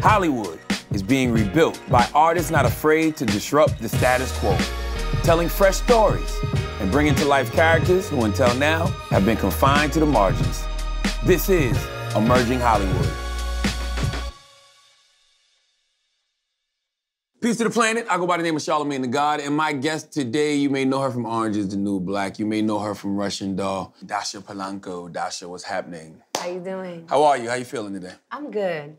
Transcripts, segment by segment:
Hollywood is being rebuilt by artists not afraid to disrupt the status quo, telling fresh stories and bringing to life characters who until now have been confined to the margins. This is Emerging Hollywood. Peace to the planet. I go by the name of Charlamagne tha God, and my guest today, you may know her from Orange is the New Black. You may know her from Russian Doll. Dascha Polanco. Dascha, what's happening? How you doing? How are you? How you feeling today? I'm good.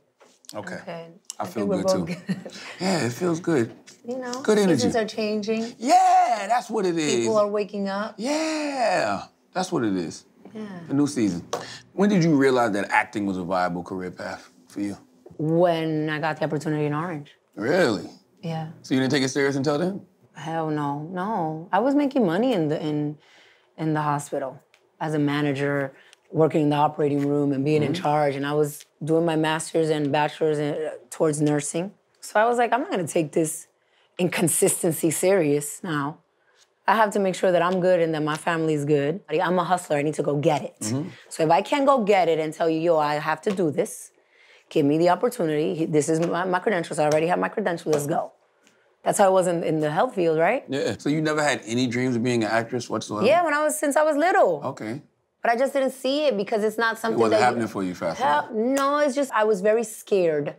Okay. I'm. I, feel good too. good. Yeah, it feels good. you know, Good energy. seasons are changing. Yeah, that's what it is. People are waking up. Yeah, that's what it is. Yeah. A new season. When did you realize that acting was a viable career path for you? When I got the opportunity in Orange. Really? Yeah. So you didn't take it serious until then? Hell no, no. I was making money in the in in the hospital as a manager, working in the operating room and being in charge. And I was doing my master's and bachelor's in, uh, towards nursing. So I was like, I'm not gonna take this inconsistency serious now. I have to make sure that I'm good and that my family's good. I'm a hustler. I need to go get it. So if I can't go get it and tell you, yo, I have to do this, give me the opportunity. This is my, my credentials. I already have my credentials. Let's go. That's how I was in, in the health field, right? Yeah. So you never had any dreams of being an actress whatsoever? Yeah, when I was since I was little. Okay. But I just didn't see it because it's not It something wasn't that happening for you fast. Hell, no, it's just I was very scared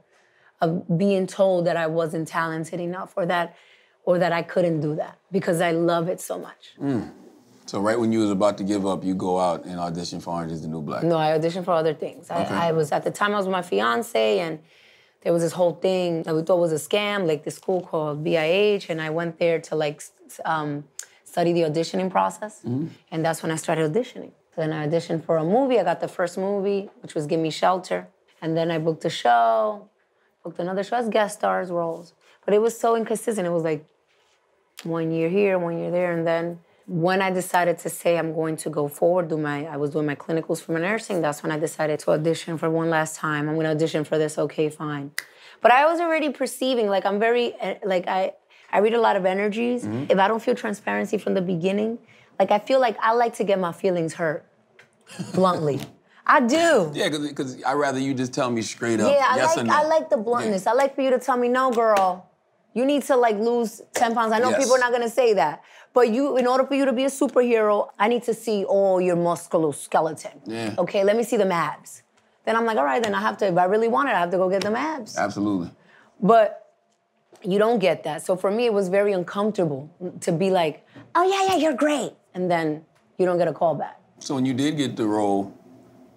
of being told that I wasn't talented enough or that or that I couldn't do that because I love it so much. So right when you was about to give up, you go out and audition for Orange is the New Black. No, I auditioned for other things. Okay. I, I was at the time I was with my fiance and there was this whole thing that we thought was a scam, like this school called BIH, and I went there to like um, study the auditioning process, and that's when I started auditioning. Then I auditioned for a movie. I got the first movie, which was Give Me Shelter, and then I booked a show, booked another show as guest stars roles. But it was so inconsistent. It was like one year here, one year there, and then when I decided to say I'm going to go forward, do my I was doing my clinicals for my nursing. That's when I decided to audition for one last time. I'm going to audition for this. Okay, fine. But I was already perceiving like I'm very eh, like I I read a lot of energies. If I don't feel transparency from the beginning, like I feel like I like to get my feelings hurt bluntly. I do. Yeah, because I'd rather you just tell me straight up. Yeah, I yes like or no. I like the bluntness. I like for you to tell me, no, girl, you need to like lose 10 pounds. I know Yes. people are not gonna say that. But you, in order for you to be a superhero, I need to see all your musculoskeleton. Yeah. Okay, let me see the abs. Then I'm like, all right, then I have to, if I really want it, I have to go get the abs. Absolutely. But you don't get that. So for me, it was very uncomfortable to be like, oh yeah, yeah, you're great. And then you don't get a call back. So when you did get the role,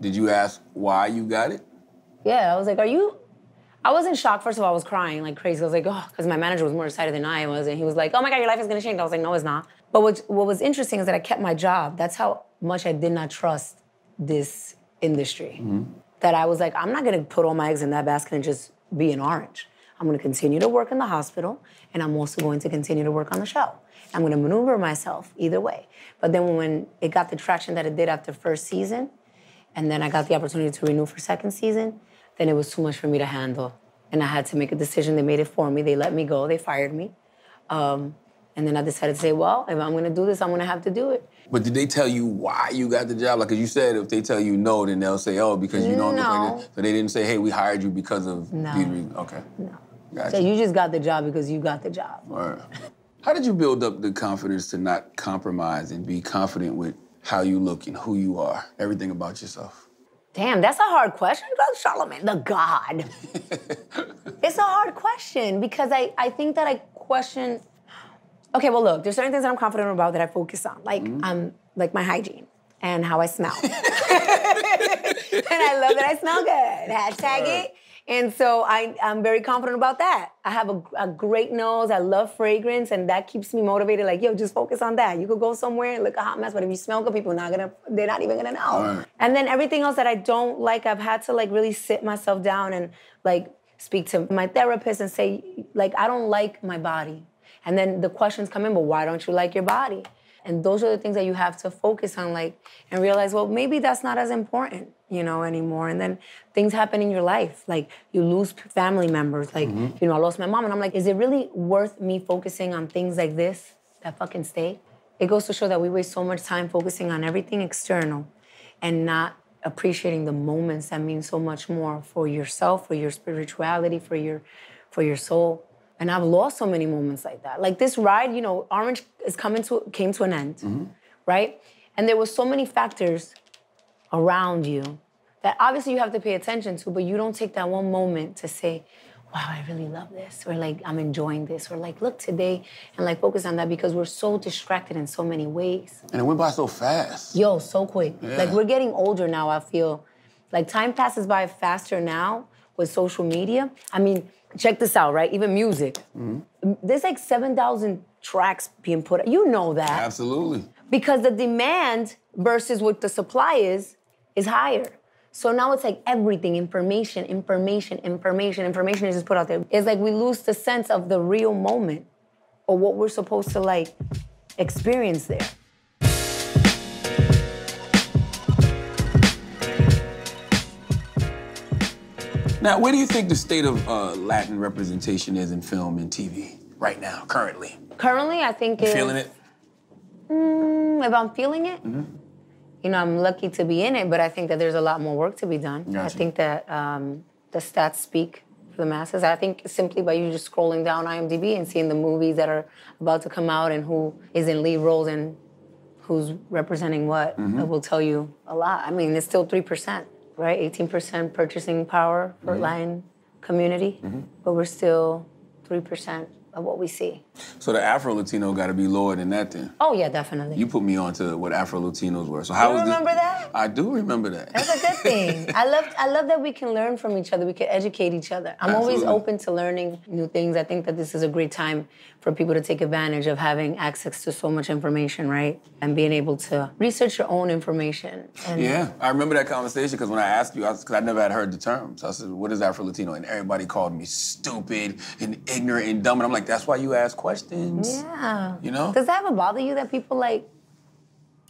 did you ask why you got it? Yeah, I was like, are you? I was in shock. First of all, I was crying like crazy. I was like, oh, because my manager was more excited than I was. And he was like, oh my God, your life is gonna change. I was like, no, it's not. But what, what was interesting is that I kept my job. That's how much I did not trust this industry. Mm-hmm. That I was like, I'm not gonna put all my eggs in that basket and just be an orange. I'm gonna continue to work in the hospital, and I'm also going to continue to work on the show. I'm gonna maneuver myself either way. But then when it got the traction that it did after first season, and then I got the opportunity to renew for second season, then it was too much for me to handle. And I had to make a decision. They made it for me. They let me go. They fired me. Um, and then I decided to say, well, if I'm gonna do this, I'm gonna have to do it. But did they tell you why you got the job? Like, 'cause you said if they tell you no, then they'll say, oh, because you don't. No. So they didn't say, hey, we hired you because of No. these reasons. Okay. No. Gotcha. So you just got the job because you got the job. Word. How did you build up the confidence to not compromise and be confident with how you look and who you are, everything about yourself? Damn, that's a hard question. Go Charlamagne, the God. it's a hard question because I, I think that I question. Okay, well, look, there's certain things that I'm confident about that I focus on, like um, like my hygiene and how I smell. and I love that I smell good. Hashtag it. And so I, I'm very confident about that. I have a, a great nose. I love fragrance, and that keeps me motivated. Like, yo, just focus on that. You could go somewhere and look a hot mess, but if you smell good, people not gonna, they're not even gonna know. Right. And then everything else that I don't like, I've had to like really sit myself down and like speak to my therapist and say, like, I don't like my body. And then the questions come in, but why don't you like your body? And those are the things that you have to focus on, like, and realize, well, maybe that's not as important, you know, anymore. And then things happen in your life, like you lose family members. Like, mm-hmm. you know, I lost my mom, and I'm like, is it really worth me focusing on things like this that fucking stay? It goes to show that we waste so much time focusing on everything external and not appreciating the moments that mean so much more for yourself, for your spirituality, for your for your soul. And I've lost so many moments like that. Like this ride, you know, Orange is coming to came to an end, mm-hmm. right? And there was so many factors around you that obviously you have to pay attention to, but you don't take that one moment to say, wow, I really love this, or like I'm enjoying this, or like look today, and like focus on that because we're so distracted in so many ways. And it went by so fast. Yo, so quick. Like we're getting older now, I feel. Like time passes by faster now with social media. I mean, check this out, right? Even music. Mm-hmm. There's like 7,000 tracks being put out. You know that. Absolutely. Because the demand versus what the supply is, is higher. So now it's like everything, information, information, information, information is just put out there. It's like we lose the sense of the real moment or what we're supposed to like experience there. Now, where do you think the state of uh, Latin representation is in film and TV right now, currently? Currently, I think it's, Feeling it? if I'm feeling it, you know, I'm lucky to be in it, but I think that there's a lot more work to be done. I think that um, the stats speak for the masses. I think simply by you just scrolling down IMDb and seeing the movies that are about to come out and who is in lead roles and who's representing what, it will tell you a lot. I mean, it's still 3%, right? 18% purchasing power for mm-hmm. Latin community, mm-hmm. but we're still 3% of what we see. So the Afro Latino got to be lower than that then. Oh, yeah, definitely. You put me on to what Afro Latinos were. So how You was this- remember that? I do remember that. That's a good thing. I love I love that we can learn from each other. We can educate each other. I'm always open to learning new things. I think that this is a great time for people to take advantage of having access to so much information, right? And being able to research your own information. And Yeah, I remember that conversation because when I asked you, because I, never had heard the term, so I said, "What is Afro Latino?" And everybody called me stupid and ignorant and dumb, and I'm like, "That's why you ask questions." Yeah. You know? Does that ever bother you that people like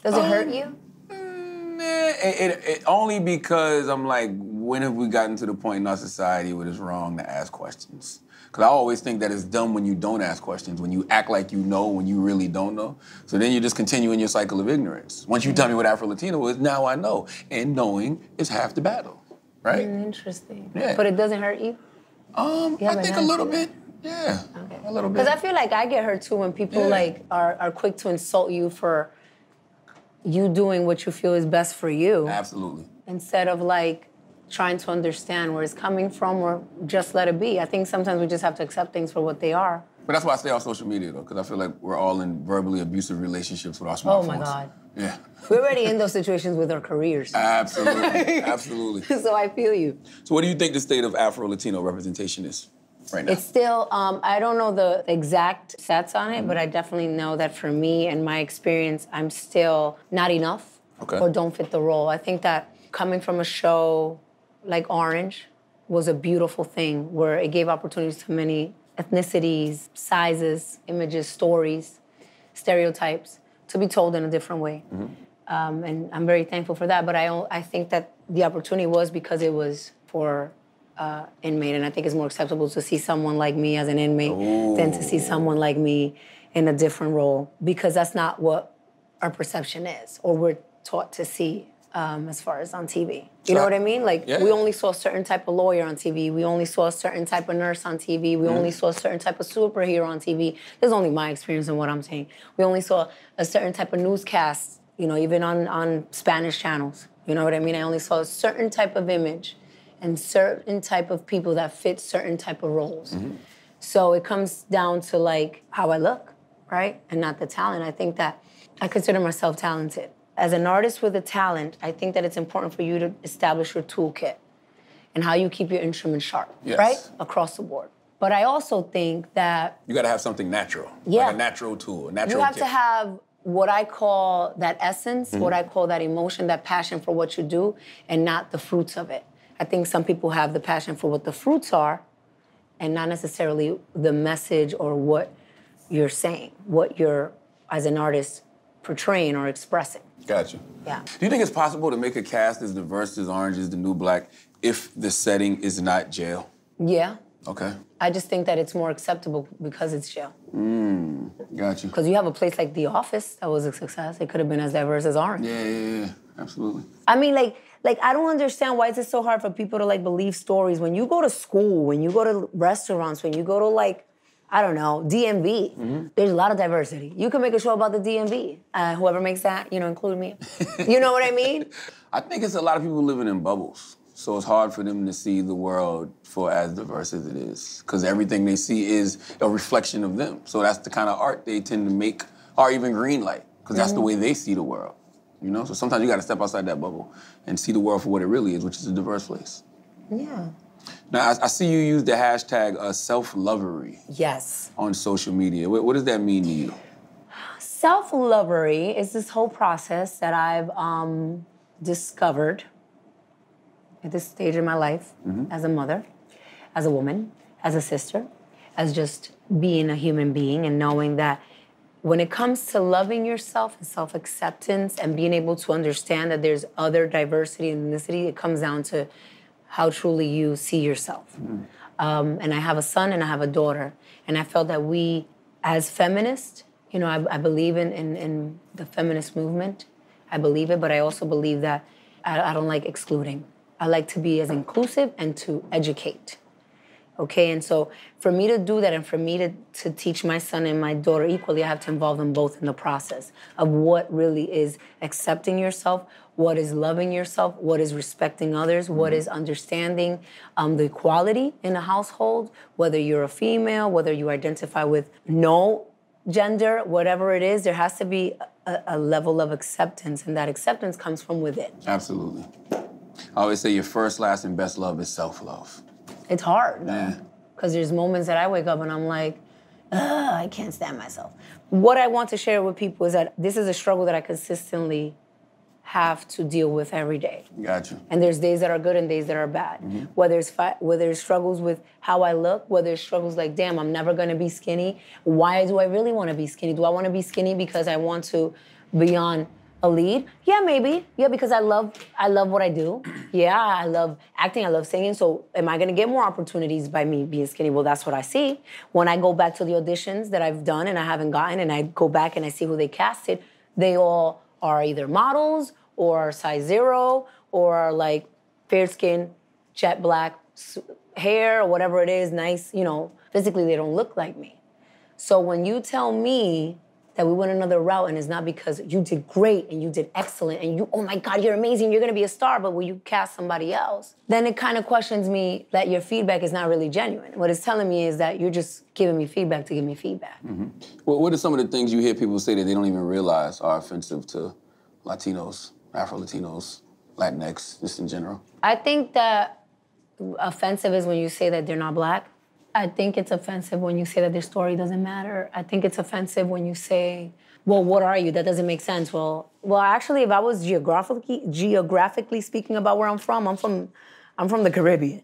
does it hurt Um, you? Nah, it, it, it, only because I'm like, when have we gotten to the point in our society where it's wrong to ask questions? Because I always think that it's dumb when you don't ask questions, when you act like you know when you really don't know. So then you just continue in your cycle of ignorance. Once you tell me what Afro Latino is, now I know. And knowing is half the battle, right? Interesting. Yeah. But it doesn't hurt you? Um, You I think a little bit. Yeah, Okay. a little bit. Because I feel like I get hurt too when people Yeah. like are, are quick to insult you for you doing what you feel is best for you Absolutely. instead of like trying to understand where it's coming from or just let it be. I think sometimes we just have to accept things for what they are. But that's why I stay off social media though, because I feel like we're all in verbally abusive relationships with our smartphones. Oh my God. Yeah. We're already in those situations with our careers. Absolutely. Absolutely. so I feel you. So, what do you think the state of Afro Latino representation is right now? It's still, um, I don't know the exact stats on it, but I definitely know that for me and my experience, I'm still not enough Okay. or don't fit the role. I think that coming from a show like Orange was a beautiful thing where it gave opportunities to many ethnicities, sizes, images, stories, stereotypes to be told in a different way. Um, and I'm very thankful for that. But I think that the opportunity was because it was for uh, inmate, and I think it's more acceptable to see someone like me as an inmate than to see someone like me in a different role because that's not what our perception is or we're taught to see um, as far as on TV. You know what I mean? Like Yeah. we only saw a certain type of lawyer on TV. We only saw a certain type of nurse on TV. We only saw a certain type of superhero on TV. This is only my experience and what I'm saying. We only saw a certain type of newscast, you know, even on, on Spanish channels. You know what I mean? I only saw a certain type of image and certain type of people that fit certain type of roles. So it comes down to like how I look, right? And not the talent. I think that I consider myself talented. As an artist with a talent, I think that it's important for you to establish your toolkit and how you keep your instrument sharp, Yes. right? Across the board. But I also think that you got to have something natural. Yeah. Like a natural tool, a natural you have to have what I call that essence, Mm-hmm. what I call that emotion, that passion for what you do, and not the fruits of it. I think some people have the passion for what the fruits are, and not necessarily the message or what you're saying, what you're, as an artist, portraying or expressing. Gotcha. Yeah. Do you think it's possible to make a cast as diverse as Orange is the New Black if the setting is not jail? Yeah. Okay. I just think that it's more acceptable because it's jail. Hmm. Got you. Because you have a place like The Office that was a success. It could have been as diverse as Orange. Yeah, yeah, yeah. Absolutely. I mean, like like I don't understand why is it so hard for people to like believe stories when you go to school, when you go to restaurants, when you go to like I don't know DMV. Mm-hmm. There's a lot of diversity. You can make a show about the DMV. Uh, whoever makes that, you know, include me. you know what I mean? I think it's a lot of people living in bubbles. So it's hard for them to see the world for as diverse as it is, because everything they see is a reflection of them. So that's the kind of art they tend to make, or even Greenlight, because that's mm-hmm. the way they see the world. You know, so sometimes you got to step outside that bubble and see the world for what it really is, which is a diverse place. Yeah. Now I, I see you use the hashtag uh, self-lovery. Yes. On social media, what, what, does that mean to you? Self-lovery is this whole process that I've um, discovered at this stage in my life mm-hmm. as a mother, as a woman, as a sister, as just being a human being and knowing that when it comes to loving yourself and self acceptance and being able to understand that there's other diversity and ethnicity, it comes down to how truly you see yourself. Mm. Um, and I have a son and I have a daughter. And I felt that we, as feminists, you know, I, I believe in, in, in, the feminist movement. I believe it, but I also believe that I, I don't like excluding. I like to be as inclusive and to educate. Okay, and so for me to do that and for me to, to teach my son and my daughter equally, I have to involve them both in the process of what really is accepting yourself, what is loving yourself, what is respecting others, mm-hmm. what is understanding um, the equality in a household, whether you're a female, whether you identify with no gender, whatever it is, there has to be a, a level of acceptance, and that acceptance comes from within. Absolutely. I always say your first, last, and best love is self love. It's hard. Yeah. Because there's moments that I wake up and I'm like, I can't stand myself. What I want to share with people is that this is a struggle that I consistently have to deal with every day. Gotcha. And there's days that are good and days that are bad. Mm-hmm. Whether it's fi- whether it's struggles with how I look, whether it's struggles like, damn, I'm never gonna be skinny. Why do I really want to be skinny? Do I want to be skinny because I want to be on a lead? Yeah, maybe. Yeah, because I love I love what I do. Yeah, I love acting. I love singing. So, am I to get more opportunities by me being skinny? Well, that's what I see. When I go back to the auditions that I've done and I haven't gotten, and I go back and I see who they casted, they all are either models or size zero or like fair skin, jet black hair or whatever it is, nice. You know, physically they don't look like me. So when you tell me that we went another route and it's not because you did great and you did excellent and you, oh my God, you're amazing, you're gonna be a star, but will you cast somebody else? Then it kind of questions me that your feedback is not really genuine. What it's telling me is that you're just giving me feedback to give me feedback. Mm-hmm. Well, what are some of the things you hear people say that they don't even realize are offensive to Latinos, Afro Latinos, Latinx, just in general? I think that offensive is when you say that they're not black I think it's offensive when you say that their story doesn't matter. I think it's offensive when you say, "Well, what are you?" That doesn't make sense. Well, well, actually, if I was geographically geographically speaking about where I'm from, I'm from I'm from the Caribbean.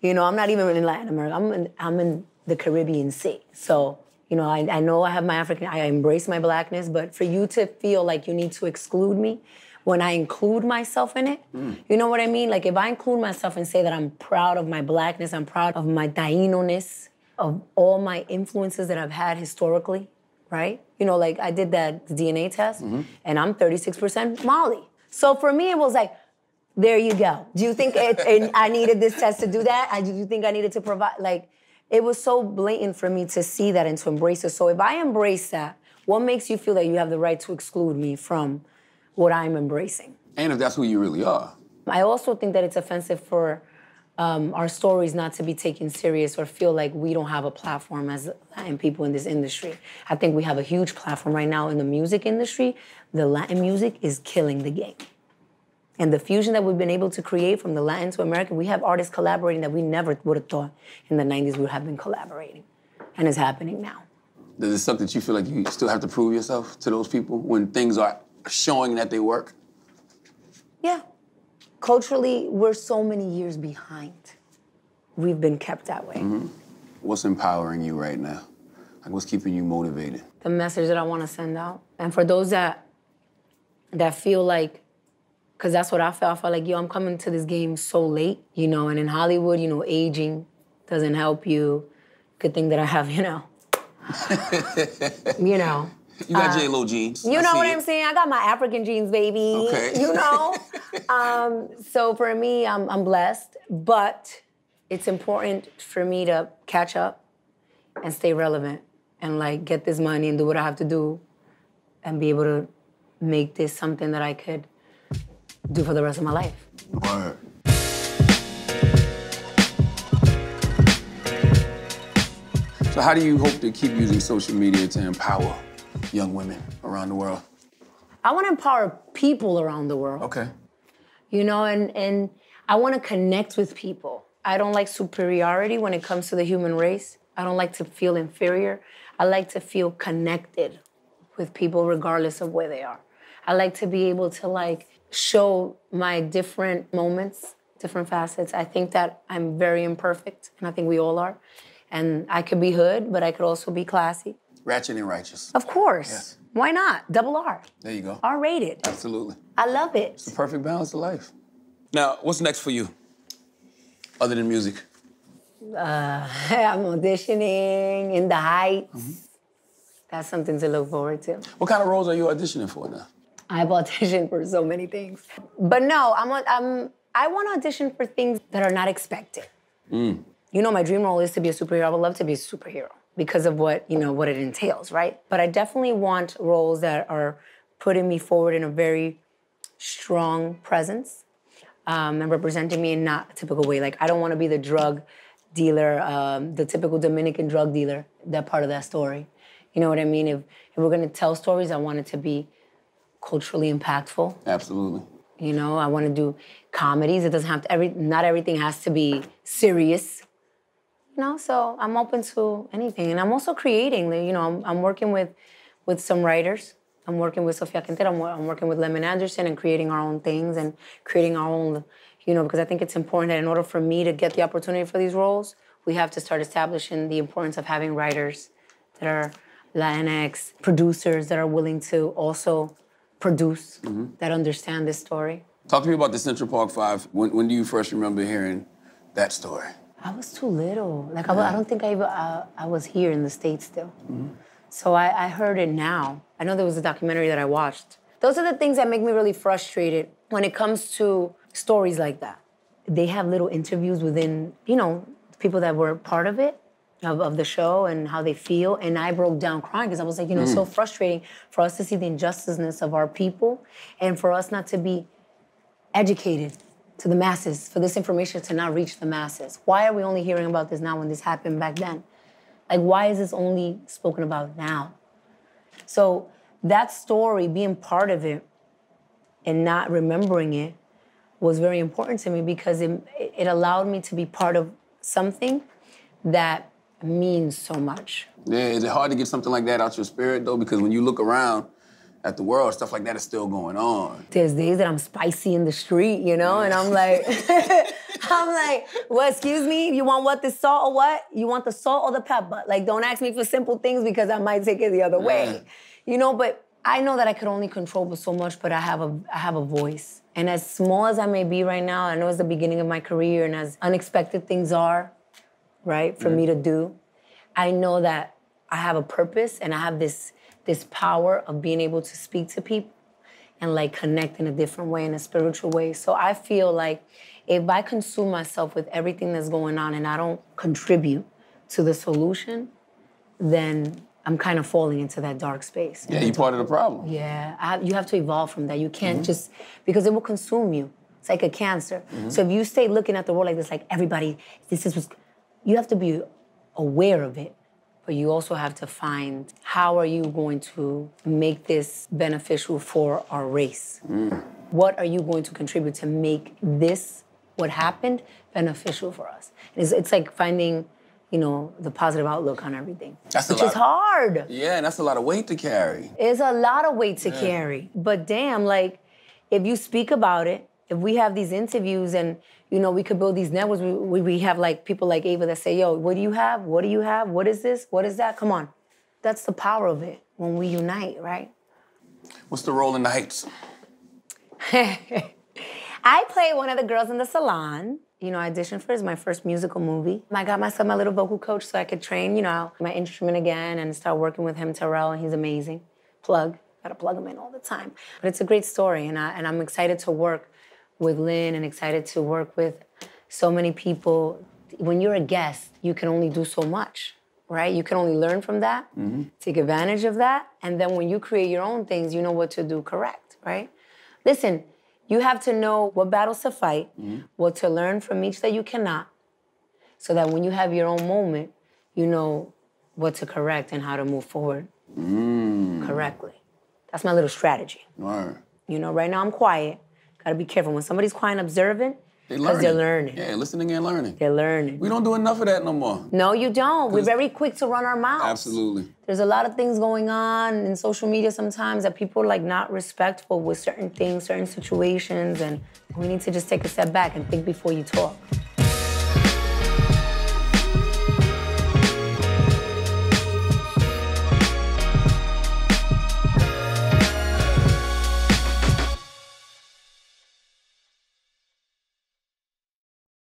You know, I'm not even in Latin America. I'm in, I'm in the Caribbean Sea. So, you know, I, I know I have my African. I embrace my blackness, but for you to feel like you need to exclude me when I include myself in it. Mm. You know what I mean? Like if I include myself and say that I'm proud of my blackness, I'm proud of my Taino-ness, of all my influences that I've had historically, right? You know, like I did that DNA test mm-hmm. and I'm 36% Mali. So for me, it was like, there you go. Do you think it, it, I needed this test to do that? I, do you think I needed to provide, like, it was so blatant for me to see that and to embrace it. So if I embrace that, what makes you feel that you have the right to exclude me from what I'm embracing. And if that's who you really are. I also think that it's offensive for um, our stories not to be taken serious or feel like we don't have a platform as Latin people in this industry. I think we have a huge platform right now in the music industry. The Latin music is killing the game. And the fusion that we've been able to create from the Latin to American, we have artists collaborating that we never would have thought in the 90s we would have been collaborating. And it's happening now. Does it suck that you feel like you still have to prove yourself to those people when things are showing that they work? Yeah. Culturally, we're so many years behind. We've been kept that way. Mm-hmm. What's empowering you right now? Like what's keeping you motivated? The message that I want to send out. And for those that that feel like because that's what I felt. I felt like, yo, I'm coming to this game so late, you know, and in Hollywood, you know, aging doesn't help you. Good thing that I have, you know. you know, You got J Lo genes. You I know see what it. I'm saying? I got my African genes, baby. Okay. You know? um, so for me, I'm, I'm blessed, but it's important for me to catch up and stay relevant and like get this money and do what I have to do and be able to make this something that I could do for the rest of my life. Word. So how do you hope to keep using social media to empower young women around the world? I want to empower people around the world. Okay. you know and and i want to connect with people. I don't like superiority when it comes to the human race. I don't like to feel inferior. I like to feel connected with people regardless of where they are. I like to be able to like show my different moments different facets. I think that i'm very imperfect and i think we all are. And i could be hood but i could also be classy Ratchet and righteous. of course Yes. why not double r There you go. r rated Absolutely. i love it It's The perfect balance of life. Now, what's next for you? Other than music? I'm auditioning in the Heights. Mm-hmm. That's something to look forward to. What kind of roles are you auditioning for now? I've auditioned for so many things, but no, I'm, a- I'm I want to audition for things that are not expected. Mm. You know, my dream role is to be a superhero. I would love to be a superhero because of what you know what it entails, right? But I definitely want roles that are putting me forward in a very strong presence um, and representing me in not a typical way. Like I don't want to be the drug dealer, um, the typical Dominican drug dealer. That part of that story. You know what I mean? If if we're gonna tell stories, I want it to be culturally impactful. Absolutely. You know, I want to do comedies. It doesn't have to every not everything has to be serious. Know, so I'm open to anything, and I'm also creating. You know, I'm, I'm working with with some writers. I'm working with Sofia Quintero. I'm, I'm working with Lemon Anderson and creating our own things and creating our own. You know, because I think it's important that in order for me to get the opportunity for these roles, we have to start establishing the importance of having writers that are Latinx, producers that are willing to also produce, mm-hmm. that understand this story. Talk to me about the Central Park Five. When, when do you first remember hearing that story? I was too little. Like I, I don't think I even uh, I was here in the states still. So I, I heard it now. I know there was a documentary that I watched. Those are the things that make me really frustrated when it comes to stories like that. They have little interviews within, you know, people that were part of it, of, of the show and how they feel. And I broke down crying because I was like, you know, it's so frustrating for us to see the injusticeness of our people and for us not to be educated to the masses, for this information to not reach the masses. Why are we only hearing about this now when this happened back then? Like, why is this only spoken about now? So, that story, being part of it and not remembering it, was very important to me because it, it allowed me to be part of something that means so much. Yeah, is it hard to get something like that out your spirit though? Because when you look around at the world, stuff like that is still going on. There's days that I'm spicy in the street, you know, and I'm like, I'm like, well, excuse me, you want what, the salt or what? You want the salt or the pepper? Like, don't ask me for simple things because I might take it the other way, you know. But I know that I could only control but so much, but I have a, I have a voice, and as small as I may be right now, I know it's the beginning of my career, and as unexpected things are, right, for mm. me to do, I know that I have a purpose and I have this this power of being able to speak to people and like connect in a different way, in a spiritual way. So I feel like if I consume myself with everything that's going on and I don't contribute to the solution, then I'm kind of falling into that dark space. Yeah, you're part of the problem. Yeah, I you have to evolve from that. You can't mm-hmm. just because it will consume you. It's like a cancer. Mm-hmm. So if you stay looking at the world like this, like everybody, this is what's, you have to be aware of it, but you also have to find how are you going to make this beneficial for our race. Mm. What are you going to contribute to make this what happened beneficial for us? It's, it's like finding, you know, the positive outlook on everything, That's a which is hard. Yeah, and that's a lot of weight to carry. It's a lot of weight to carry. But damn, like, if you speak about it, if we have these interviews and, you know, we could build these networks, we, we, have like people like Ava that say, yo, what do you have? What do you have? What is this? What is that? Come on. That's the power of it when we unite, right? What's the role in the Heights? I play one of the girls in the salon. You know, I auditioned for it. It's my first musical movie. I got myself my little vocal coach so I could train, you know, my instrument again and start working with him, Terrell, and he's amazing. plug. Gotta plug him in all the time. But it's a great story, and I and I'm excited to work with Lin and excited to work with so many people. When you're a guest, you can only do so much, right? You can only learn from that, mm-hmm. take advantage of that, and then when you create your own things, you know what to do correct, right? Listen, you have to know what battles to fight, mm-hmm. what to learn from each that you cannot, so that when you have your own moment, you know what to correct and how to move forward mm. correctly. That's my little strategy. Word. You know, right now I'm quiet. Gotta be careful. When somebody's quiet and observant, They because they're learning. Yeah, listening and learning. They're learning. We don't do enough of that no more. No, you don't. We're very quick to run our mouths. Absolutely. There's a lot of things going on in social media sometimes that people are like not respectful with certain things, certain situations, and we need to just take a step back and think before you talk.